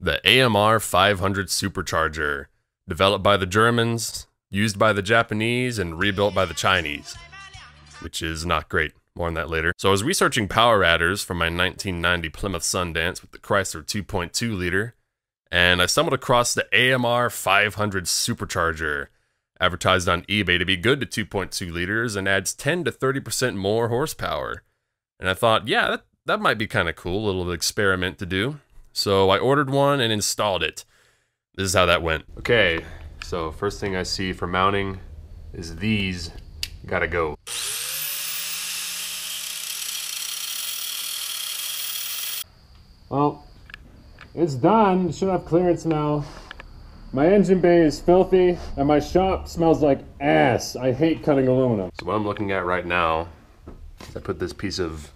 The AMR 500 supercharger, developed by the Germans, used by the Japanese, and rebuilt by the Chinese, which is not great. More on that later. So I was researching power adders for my 1990 Plymouth Sundance with the Chrysler 2.2 liter, and I stumbled across the AMR 500 supercharger, advertised on eBay to be good to 2.2 liters and adds 10 to 30% more horsepower. And I thought, yeah, that, that might be kind of cool, a little experiment to do. So I ordered one and installed it. This is how that went. Okay, so first thing I see for mounting is these gotta go. Well, it's done. Should have clearance now. My engine bay is filthy, and my shop smells like ass. I hate cutting aluminum. So what I'm looking at right now is I put this piece of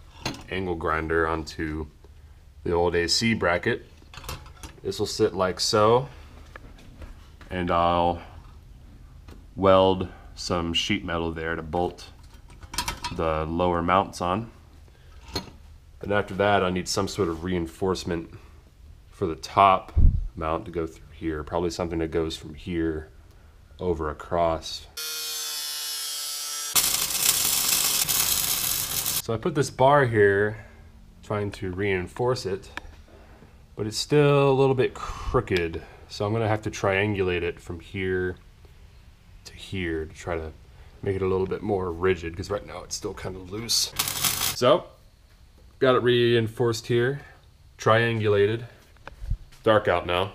angle grinder onto the old AC bracket. This will sit like so, and I'll weld some sheet metal there to bolt the lower mounts on. And after that, I need some sort of reinforcement for the top mount to go through here. Probably something that goes from here over across. So I put this bar here, trying to reinforce it, but it's still a little bit crooked. So I'm gonna have to triangulate it from here to here to try to make it a little bit more rigid because right now it's still kind of loose. So Got it reinforced here, triangulated. Dark out now.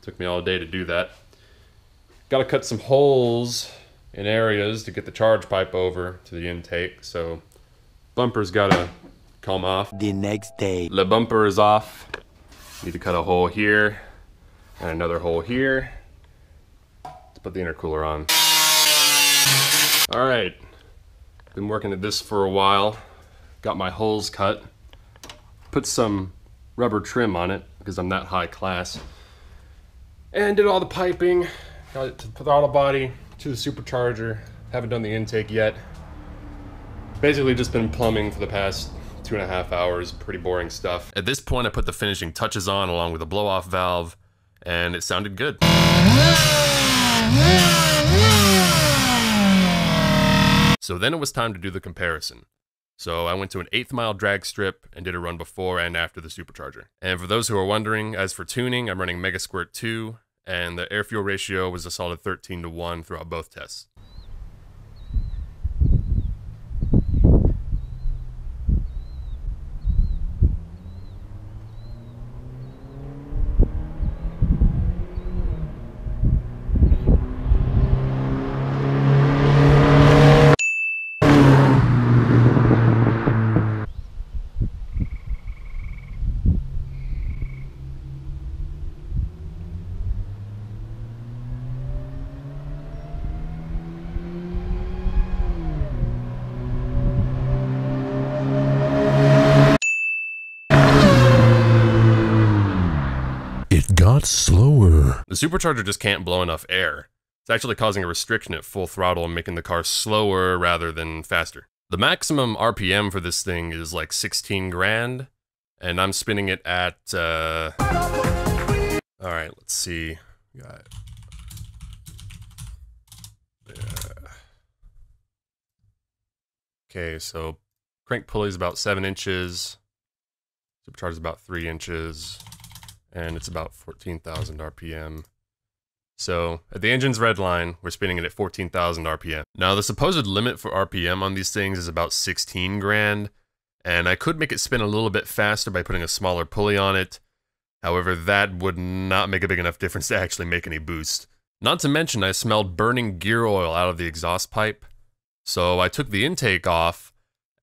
Took me all day to do that. Got to cut some holes in areas to get the charge pipe over to the intake. So bumper's got come off. The next day. The bumper is off. Need to cut a hole here and another hole here to put the intercooler on. All right, been working at this for a while. Got my holes cut put some rubber trim on it because I'm that high class. And did all the piping, got it to the throttle body, to the supercharger. Haven't done the intake yet. Basically just been plumbing for the past two and a half hours, pretty boring stuff. At this point I put the finishing touches on along with a blow off valve and it sounded good. So then it was time to do the comparison. So I went to an eighth mile drag strip and did a run before and after the supercharger. And for those who are wondering, as for tuning, I'm running Mega Squirt 2, and the air fuel ratio was a solid 13 to 1 throughout both tests. Slower. The supercharger just can't blow enough air. It's actually causing a restriction at full throttle and making the car slower rather than faster. The maximum RPM for this thing is like 16 grand, and I'm spinning it at, uh... Alright, let's see. Got it. Okay, so crank pulley is about 7 inches. Supercharger is about 3 inches and it's about 14,000 RPM. So at the engine's red line, we're spinning it at 14,000 RPM. Now the supposed limit for RPM on these things is about 16 grand, and I could make it spin a little bit faster by putting a smaller pulley on it. However, that would not make a big enough difference to actually make any boost. Not to mention, I smelled burning gear oil out of the exhaust pipe. So I took the intake off,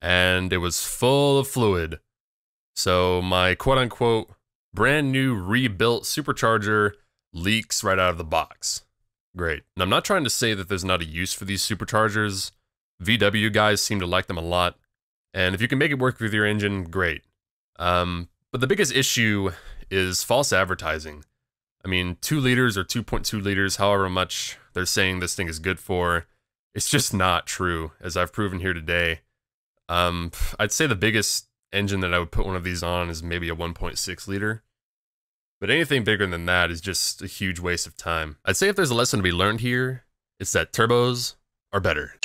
and it was full of fluid. So my quote unquote brand new rebuilt supercharger leaks right out of the box. Great. And I'm not trying to say that there's not a use for these superchargers. VW guys seem to like them a lot. And if you can make it work with your engine, great. Um, but the biggest issue is false advertising. I mean, 2 liters or 2.2 liters, however much they're saying this thing is good for, it's just not true, as I've proven here today. Um, I'd say the biggest engine that I would put one of these on is maybe a 1.6 liter. But anything bigger than that is just a huge waste of time. I'd say if there's a lesson to be learned here, it's that turbos are better.